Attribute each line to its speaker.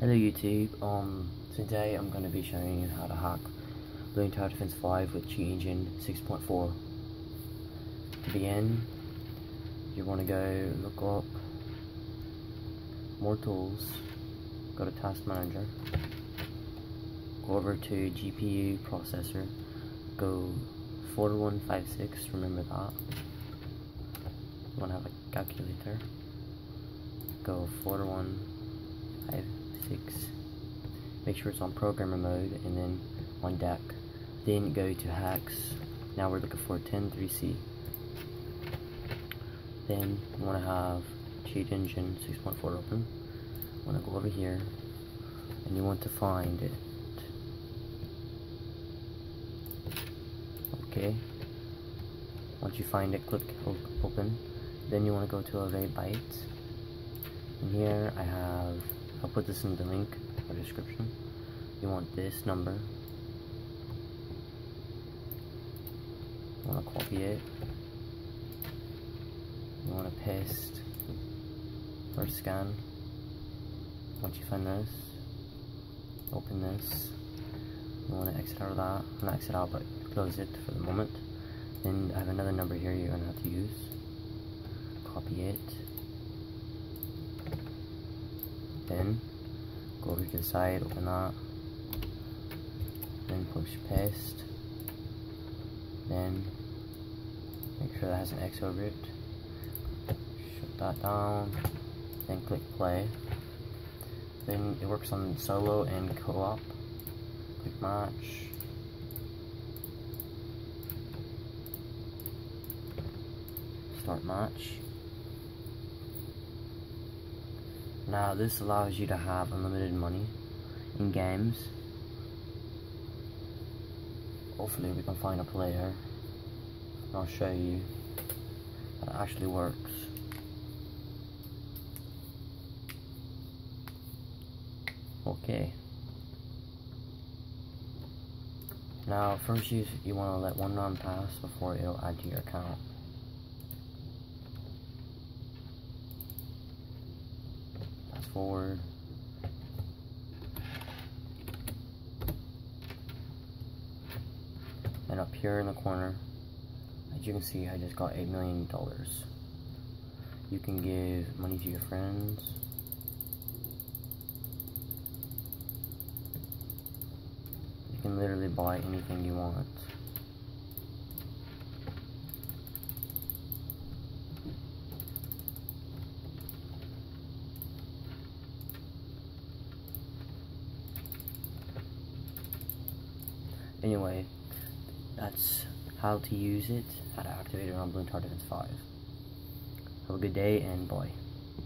Speaker 1: Hello YouTube, um, today I'm going to be showing you how to hack Bloons Tower Defense 5 with Cheat Engine 6.4. To begin, you want to go look up more tools, go to Task Manager, go over to GPU Processor, go 4156, remember that. You want to have a calculator, go 4156 six. Make sure it's on programmer mode and then on Dec Then go to Hex. Now we're looking for 103C. Then you want to have cheat engine 6.4 open. Want to go over here and you want to find it. Okay. Once you find it, click open. Then you want to go to Array Bytes. And here I have I'll put this in the link or description. You want this number. You want to copy it. You want to paste or scan. Once you find this, open this. You want to exit out of that. Not exit out, but close it for the moment. Then I have another number here you're going to have to use. Copy it in, go over to the side, open that, then push paste, then make sure that has an X over it, shut that down, then click play, then it works on solo and co-op, click match, start match, Now this allows you to have unlimited money in games. Hopefully we can find a player. I'll show you that it actually works. Okay. Now first you, you want to let one round pass before it'll add to your account. And up here in the corner, as you can see, I just got $8 million. You can give money to your friends. You can literally buy anything you want. Anyway, that's how to use it, how to activate it on Bloons Tower Defense 5. Have a good day and bye.